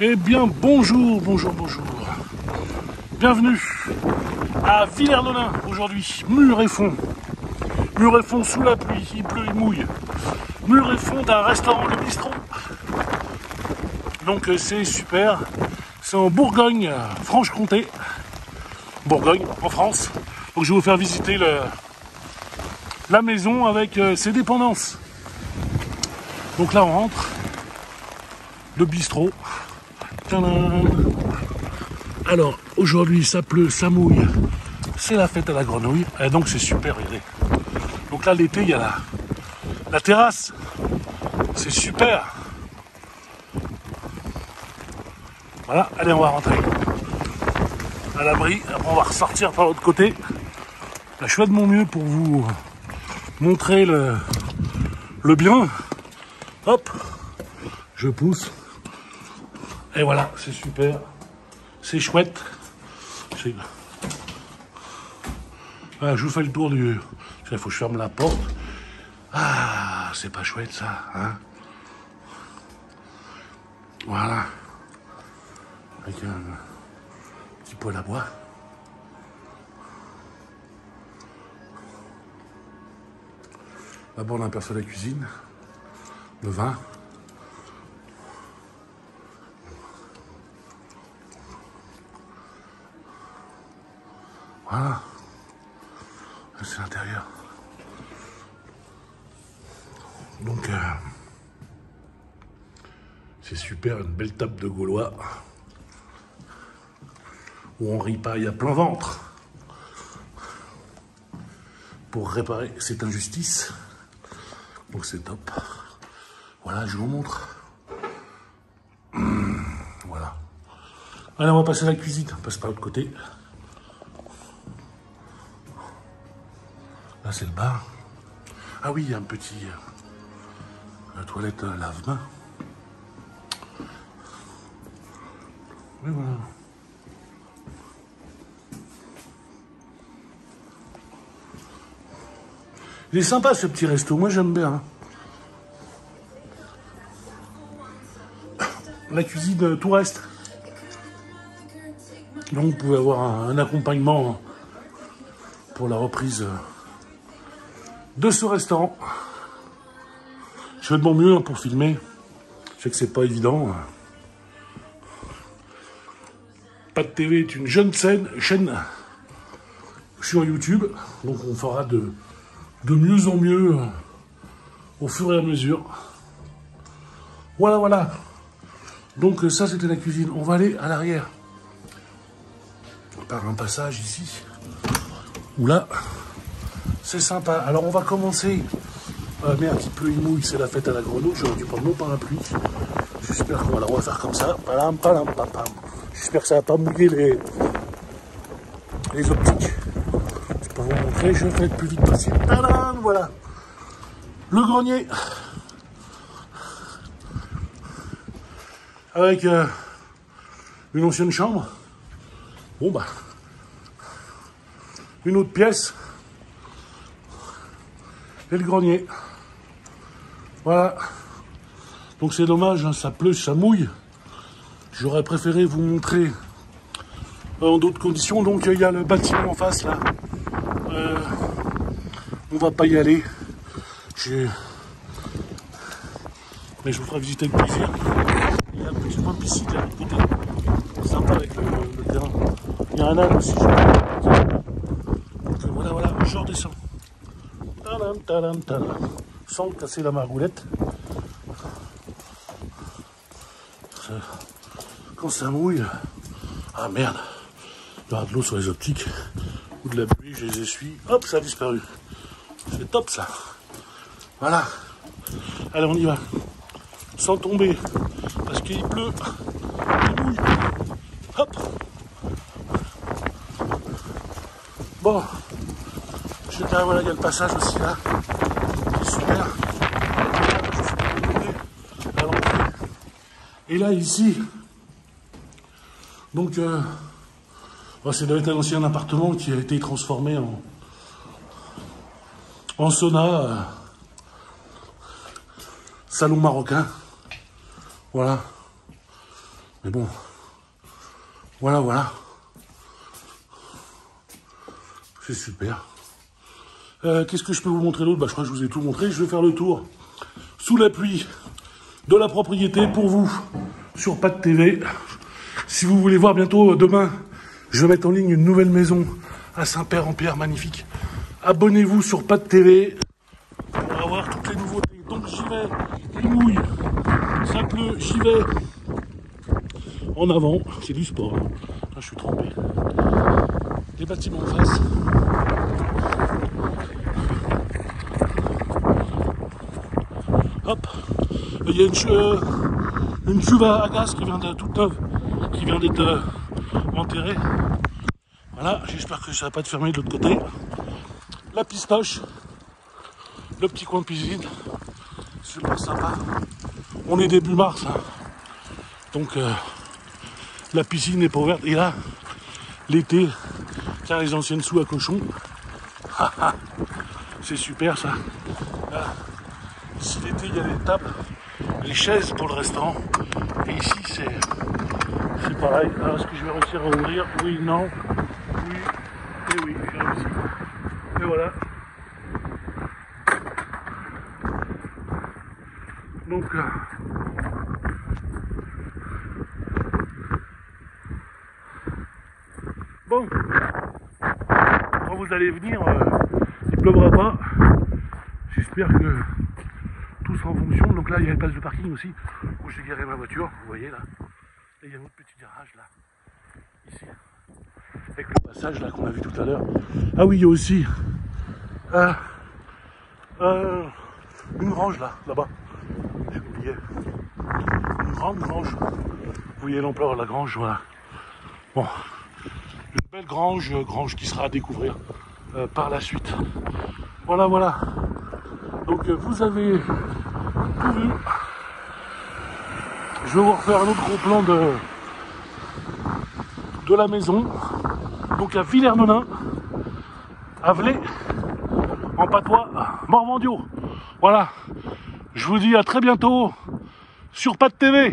Eh bien, bonjour, bonjour, bonjour. Bienvenue à Villers-Lolin aujourd'hui. Mur et fond. Mur et fond sous la pluie, il pleut, il mouille. Mur et fond d'un restaurant, le bistrot. Donc euh, c'est super. C'est en Bourgogne, Franche-Comté. Bourgogne, en France. Donc je vais vous faire visiter la maison avec euh, ses dépendances. Donc là on rentre. Le bistrot. Alors aujourd'hui ça pleut, ça mouille. C'est la fête à la grenouille. Et donc c'est super, regardez. Donc là l'été il y a la, la terrasse. C'est super. Voilà, allez on va rentrer. À l'abri, on va ressortir par l'autre côté. Je fais de mon mieux pour vous montrer le, le bien. Hop, je pousse. Et voilà, c'est super. C'est chouette. Voilà, je vous fais le tour du... Il faut que je ferme la porte. Ah, c'est pas chouette ça, hein Voilà. Avec un petit poêle à bois. D'abord, on aperçoit la cuisine, le vin. Voilà. C'est l'intérieur. Donc, euh, c'est super, une belle table de Gaulois où on ripaille à plein ventre pour réparer cette injustice. Donc c'est top. Voilà, je vous montre. Voilà. Allez, on va passer à la cuisine. On passe par l'autre côté. Là, c'est le bar. Ah oui, il y a un petit... euh, toilette euh, lave-main. Oui, voilà. Il est sympa ce petit resto, moi j'aime bien. La cuisine, euh, tout reste. Donc vous pouvez avoir un, accompagnement pour la reprise de ce restaurant. Je fais de mon mieux pour filmer. Je sais que c'est pas évident. Pas de TV est une jeune chaîne sur YouTube. Donc on fera de, mieux en mieux au fur et à mesure. Voilà, voilà. Donc ça, c'était la cuisine. On va aller à l'arrière. Par un passage ici. Où là, c'est sympa. Alors on va commencer. Ah merde, il pleut, il mouille, c'est la fête à la grenouille. J'aurais dû prendre mon parapluie. J'espère qu'on va la refaire comme ça. J'espère que ça va pas mouiller les, les optiques. Je peux vous montrer, je fais le plus vite possible. Voilà. Le grenier. Avec euh, une ancienne chambre. Bon bah. Une autre pièce. Le grenier. Voilà. Donc c'est dommage, hein, ça pleut, ça mouille. J'aurais préféré vous montrer en d'autres conditions. Donc il y a le bâtiment en face là. Euh, on va pas y aller. Mais je vous ferai visiter avec plaisir. Il y a un petit point de piscine l'autre côté. Sympa avec le, terrain. Il y a un âne aussi crois. Donc euh, voilà, voilà, je redescends. Sans casser la margoulette. Ça- Quand ça mouille. Ah merde. Il de l'eau sur les optiques. Ou de la pluie, je les essuie. Hop, ça a disparu. C'est top ça. Voilà. Allez, on y va. Sans tomber. Parce qu'il pleut. Il. Hop. Bon. Voilà, il y a le passage aussi là. C'est super. Et là, ici. Donc, euh, bon, c'est doit être un ancien appartement qui a été transformé en, en sauna. euh, salon marocain. Voilà. Mais bon, voilà, voilà. C'est super. Euh, Qu'est-ce que je peux vous montrer d'autre? Bah, Je crois que je vous ai tout montré. Je vais faire le tour sous la pluie de la propriété pour vous sur de TV. Si vous voulez voir bientôt, euh, demain, je vais mettre en ligne une nouvelle maison à Saint-Père-en-Pierre, magnifique. Abonnez-vous sur de TV pour avoir toutes les nouveautés. Donc j'y vais, il mouille, ça pleut, j'y vais. En avant, c'est du sport. hein. Là, je suis trempé. Les bâtiments en face. Hop, il y a une, euh, cuve à gaz qui vient de toute neuve, qui vient d'être euh, enterrée. Voilà, j'espère que ça va pas te fermer de l'autre côté. La pistoche, le petit coin de cuisine, super sympa. On est début mars, hein. donc euh, la piscine n'est pas ouverte. Et là, l'été, car les anciennes sous à cochon. C'est super ça. Ici l'été, il y a les tables, les chaises pour le restaurant. Et ici, c'est pareil. Alors, est-ce que je vais réussir à ouvrir? Oui, non. Oui, et oui, j'ai réussi. Et voilà. Donc, euh, bon, quand vous allez venir, euh, il pleuvra pas. J'espère que tout sera en fonction. Donc là, il y a une place de parking aussi où j'ai garé ma voiture. Vous voyez là. Et il y a un autre petit garage là. Ici. Avec le passage là qu'on a vu tout à l'heure. Ah oui, il y a aussi euh, euh, une grange là, là-bas. Oublié. Une grande grange. Vous voyez l'ampleur de la grange, voilà. Bon. Une belle grange, euh, grange qui sera à découvrir par la suite. Voilà, voilà. Donc euh, vous avez tout vu. Je vais vous refaire un autre gros plan de, la maison. Donc à Villers-Menin, à Velay, en patois Morvandio. Voilà. Je vous dis à très bientôt sur Pas TV.